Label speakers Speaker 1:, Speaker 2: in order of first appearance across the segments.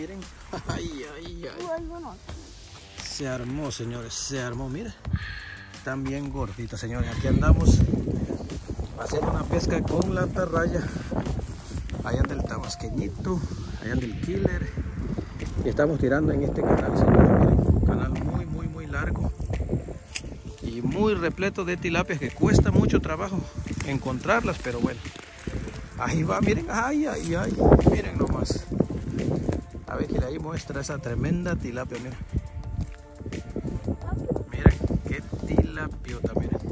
Speaker 1: miren. Ay, ay, ay. Se armó, señores, se armó, miren. Están bien gorditas, señores. Aquí andamos haciendo una pesca con la atarraya. Allá del tabasqueñito, allá del killer. Y estamos tirando en este canal, señores. Miren, un canal muy, muy, muy largo. Y muy repleto de tilapias que cuesta mucho trabajo encontrarlas, pero bueno. Ahí va, miren, ay, ay, ay, miren nomás. A ver que ahí muestra esa tremenda tilapia, miren. Miren, qué tilapiota, miren.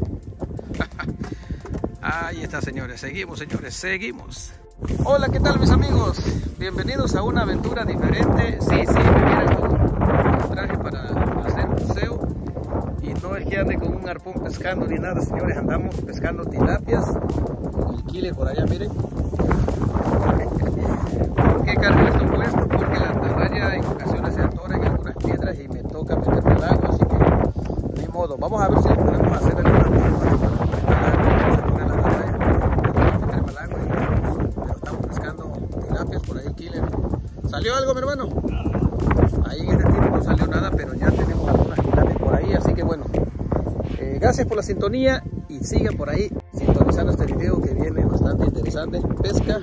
Speaker 1: Ahí está, señores. Seguimos, señores, seguimos. Hola, ¿qué tal, mis amigos? Bienvenidos a una aventura diferente. Sí, sí, me vienen con un traje para hacer buceo. Y no es que ande con un arpón pescando ni nada, señores. Andamos pescando tilapias. El killer por allá, miren. ¿Por qué cargo esto puesto? Porque la atarraya en ocasiones se atora en algunas piedras y me toca meterme al agua, así que ni modo. Vamos a ver si podemos hacer y- pero estamos pescando tilapias por ahí el killer. ¿Salió algo, mi hermano? Ahí en este tiempo no salió nada, pero ya tenemos algunas tilapias por ahí, así que bueno. Eh, gracias por la sintonía y sigan por ahí sintonizando este video que viene bastante interesante. Pesca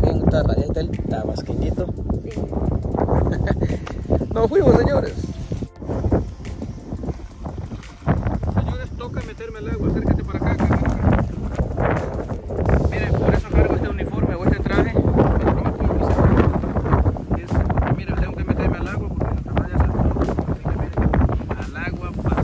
Speaker 1: con tarraya. Ahí está el. Nos fuimos. Señores, toca meterme al agua. Acércate para acá. acá, acá. Miren, por eso cargo este uniforme o este traje. Pero no me puedo pisar. Es porque, miren, tengo que meterme al agua porque la tarraya se atoró. Así que miren, al agua va.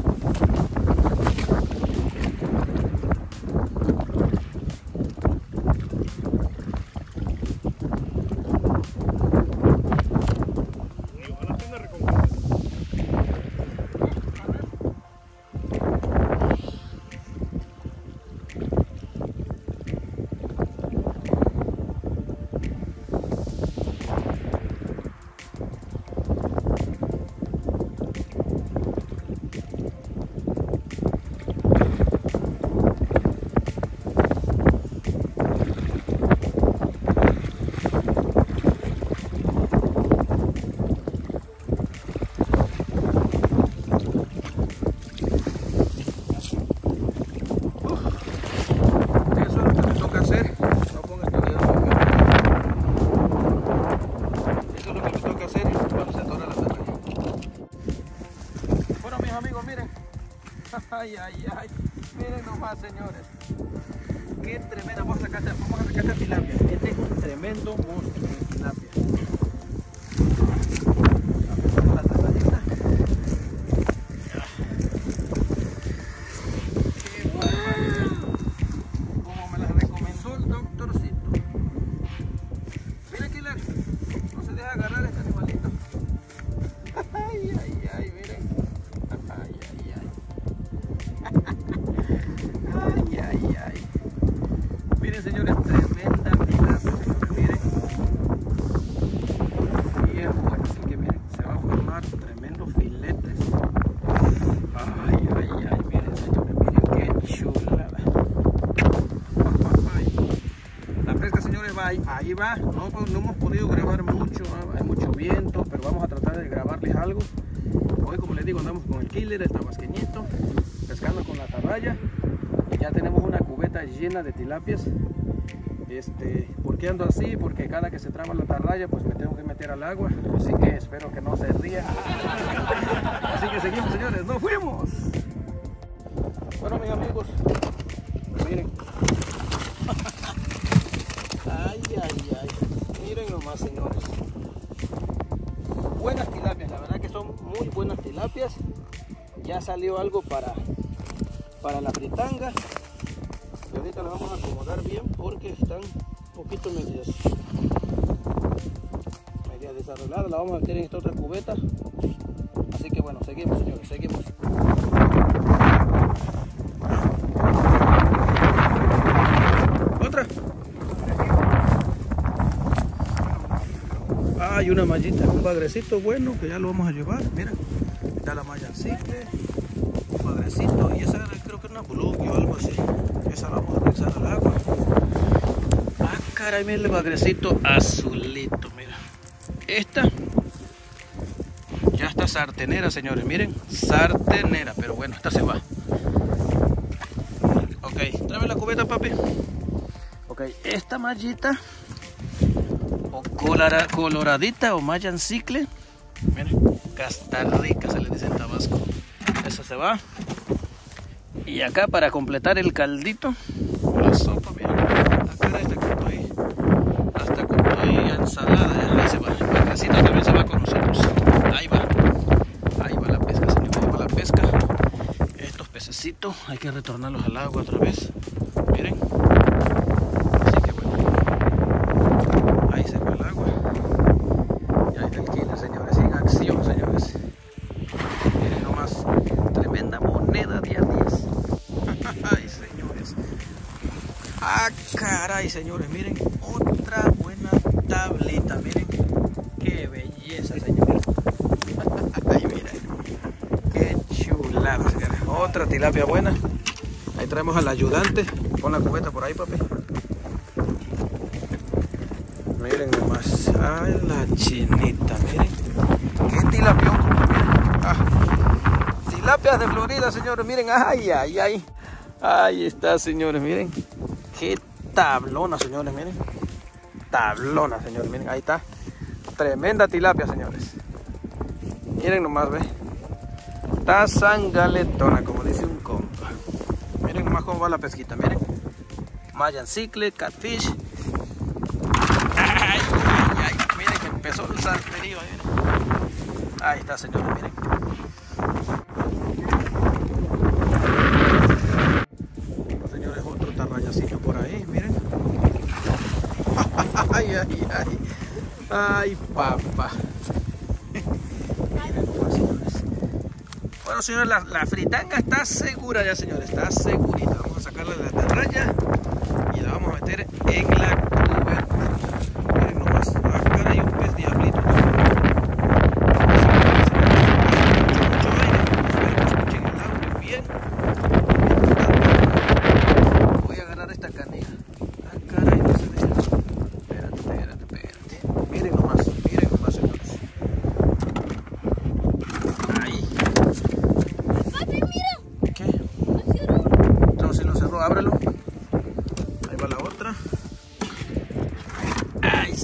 Speaker 1: Eso es lo que me toca hacer. No pongas tu dedo. Eso es lo que me toca hacer cuando se atora la tarraya. Bueno, mis amigos, miren. Ay, ay, ay. Miren nomás, señores. Qué tremenda. Vamos a sacar, vamos a sacar esta tilapia. Este es un tremendo monstruo No, no hemos podido grabar mucho, ¿no? hay mucho viento, pero vamos a tratar de grabarles algo. Hoy, como les digo, andamos con el killer, el tabasqueñito, pescando con la tarraya. Ya tenemos una cubeta llena de tilapias. Este, ¿Por qué ando así? Porque cada que se traba la tarraya, pues me tengo que meter al agua. Así que espero que no se ría. Así que seguimos, señores, ¡nos fuimos! Bueno, mis amigos, Ya salió algo para, para la fritanga. Y ahorita las vamos a acomodar bien porque están un poquito medias, medias desarregladas. La vamos a meter en esta otra cubeta. Así que bueno, seguimos, señores, seguimos. Otra. Hay una mallita, un bagrecito bueno que ya lo vamos a llevar. Mira, está la malla simple, un bagrecito y esa creo que era una bulogio o algo así. Esa la vamos a regresar al agua. Ah, caray, mira el bagrecito azulito, mira. Esta ya está sartenera, señores. Miren, sartenera. Pero bueno, esta se va. Ok, tráeme la cubeta, papi. Ok, esta mallita o coloradita o malla cicle. Miren, casta rica se le dice en Tabasco. Esa se va. Y acá para completar el caldito, la sopa, miren. Acá este con ahí. Hasta con ahí ensalada, ahí se va. El pescacito también se va con nosotros. Ahí va. Ahí va la pesca. Ahí va la pesca. Estos pececitos hay que retornarlos al agua otra vez. Caray, señores, miren, otra buena tablita, miren, qué belleza, señores. Ay, miren, qué chulada, señores. Otra tilapia buena. Ahí traemos al ayudante. Pon la cubeta por ahí, papi. Miren nomás. Ay, la chinita, miren. Qué tilapia Ah, tilapias de Florida, señores. Miren, ay, ay, ay. Ahí está, señores, miren. Qué tablona, señores, miren. Tablona, señores, miren, ahí está. Tremenda tilapia, señores. Miren nomás, ve. Está sangaletona, como dice un compa. Miren nomás cómo va la pesquita, miren. Mayan cicle, catfish. Miren que empezó el salterío, miren. Ahí está, señores, miren. Señores, otro tarrayacito por ahí, miren. Ay, ay, papá. Bueno, señores, la, la, fritanga está segura ya, señores. Está segurita. Vamos a sacarla de la raya y la vamos a meter en la cubeta. Miren nomás. Acá hay un pez diablito. Voy a agarrar esta canilla. Ah, caray, no se ve. Espérate, espérate, espérate. Miren nomás, miren nomás, señores. Ahí.
Speaker 2: Papi, mira.
Speaker 1: ¿Qué?
Speaker 2: lo cerró.
Speaker 1: Entonces lo cerró, ábrelo. Ahí va la otra.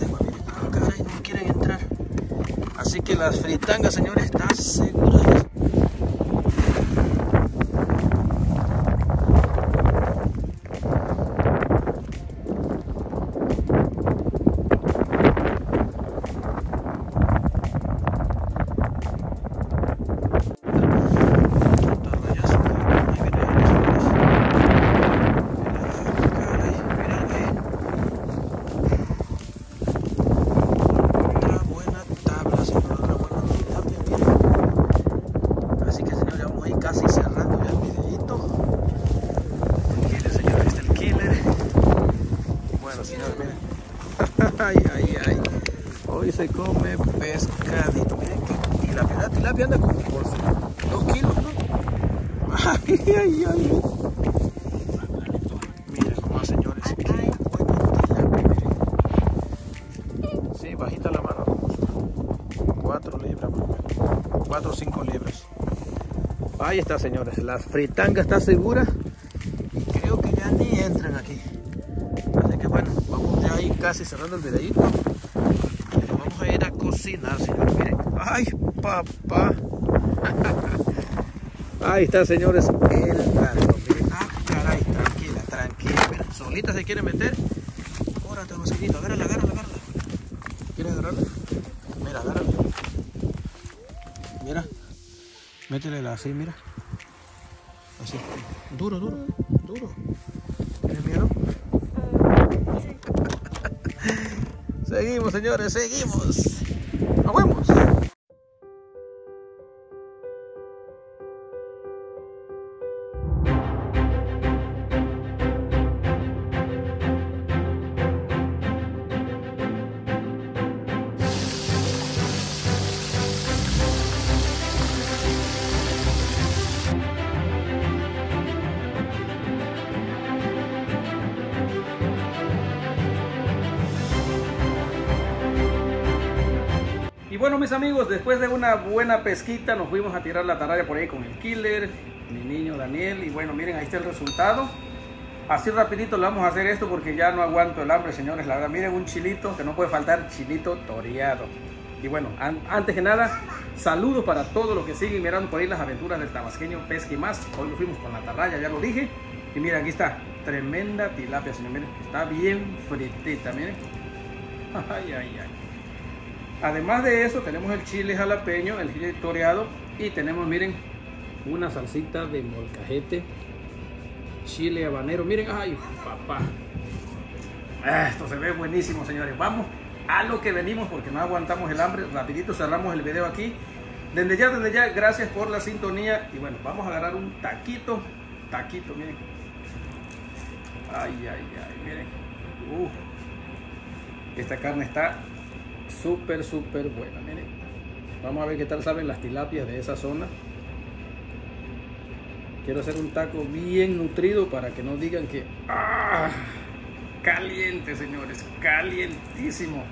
Speaker 1: No quieren entrar. Así que las fritangas, señores, están seguras. Otra buena tabla, señor, otra buena tilapia, miren. Así que señor, ya vamos ahí casi cerrando ya el videito. Este el killer, señor, este es el killer. Bueno, señor, miren. Ay, ay, ay. Hoy se come pescadito. Miren que tilapia, la tilapia anda como por dos kilos, ¿no? Ay, ay, ay. Miren nomás, señores, miren. Sí, bajita la mano. 4 libras, más o menos. 4 o 5 libras. Ahí está, señores. La fritanga está segura. Y creo que ya ni entran aquí. Así que bueno, vamos ya ahí casi cerrando el videito. Vamos a ir a cocinar, señores. Miren. ¡Ay, papá! Ahí está, señores, el. Miren. Ah, caray, tranquila, tranquila. Mira, solita se quiere meter. Órate, Rosalito, agárrala, agárrala, agárrala. ¿Quieres agarrarla? Mira, agárrala. Mira. Métele así, mira. Así. Duro, duro, duro. ¿Tienes miedo? seguimos, señores, seguimos. Nos vemos. Bueno, mis amigos, después de una buena pesquita, nos fuimos a tirar la taraya por ahí con el killer, mi niño Daniel. Y bueno, miren, ahí está el resultado. Así rapidito le vamos a hacer esto porque ya no aguanto el hambre, señores. La verdad, miren un chilito, que no puede faltar, chilito toreado. Y bueno, an antes que nada, saludos para todos los que siguen mirando por ahí las aventuras del tabasqueño Pesca más. Hoy lo fuimos con la tarraya, ya lo dije. Y miren, aquí está, tremenda tilapia, señor. Miren, está bien fritita, miren. Ay, ay, ay. Además de eso, tenemos el chile jalapeño, el chile toreado. Y tenemos, miren, una salsita de molcajete chile habanero. Miren, ay, papá. Ah, esto se ve buenísimo, señores. Vamos a lo que venimos porque no aguantamos el hambre. Rapidito cerramos el video aquí. Desde ya, desde ya, gracias por la sintonía. Y bueno, vamos a agarrar un taquito. Taquito, miren. Ay, ay, ay, miren. Uh, esta carne está súper, súper buena, miren. Vamos a ver qué tal saben las tilapias de esa zona. Quiero hacer un taco bien nutrido para que no digan que... ¡Ah! Caliente, señores. Calientísimo.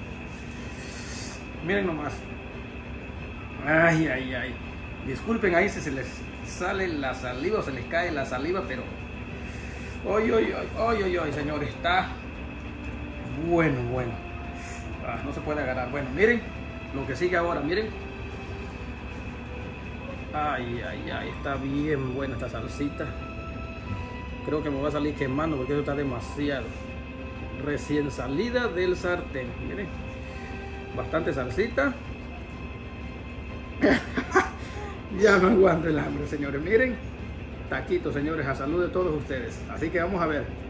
Speaker 1: Miren nomás. Ay, ay, ay. Disculpen ahí si se les sale la saliva o se les cae la saliva, pero... Hoy, hoy, hoy, hoy, hoy, hoy, señores. Está bueno, bueno. Ah, no se puede agarrar. Bueno, miren lo que sigue ahora. Miren. Ay, ay, ay, está bien buena esta salsita. Creo que me va a salir quemando porque esto está demasiado. Recién salida del sartén. Miren, bastante salsita. ya no aguanto el hambre, señores. Miren, taquitos, señores, a salud de todos ustedes. Así que vamos a ver.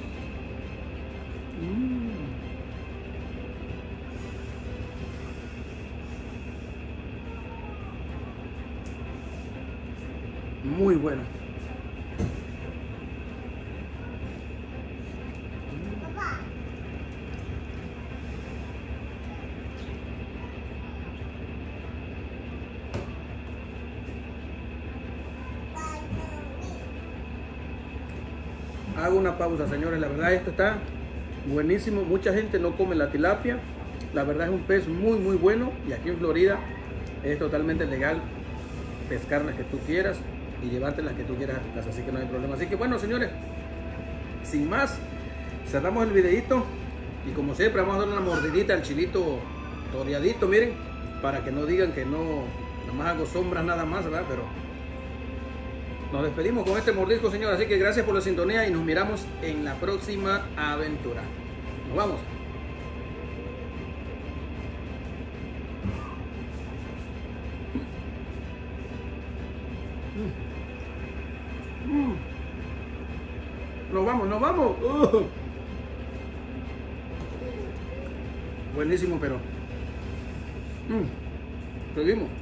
Speaker 1: Hago una pausa, señores. La verdad, esto está buenísimo. Mucha gente no come la tilapia. La verdad es un pez muy, muy bueno. Y aquí en Florida es totalmente legal pescar las que tú quieras y llevarte las que tú quieras a tu casa, así que no hay problema. Así que bueno, señores, sin más, cerramos el videito y como siempre vamos a darle una mordidita al chilito toreadito, miren, para que no digan que no, nomás hago sombras nada más, ¿verdad? Pero nos despedimos con este mordisco, señor, así que gracias por la sintonía y nos miramos en la próxima aventura. Nos vamos. Nos vamos, nos vamos. Buenísimo, pero... Mm. Seguimos.